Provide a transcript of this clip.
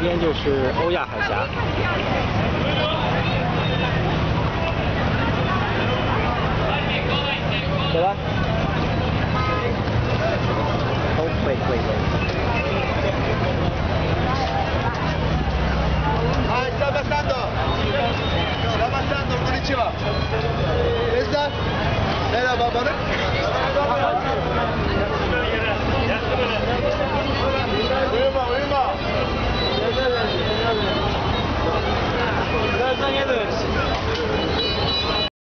这边就是欧亚海峡。走吧。好美味的哎参巴萨的走巴萨的里去了雷森来了宝宝的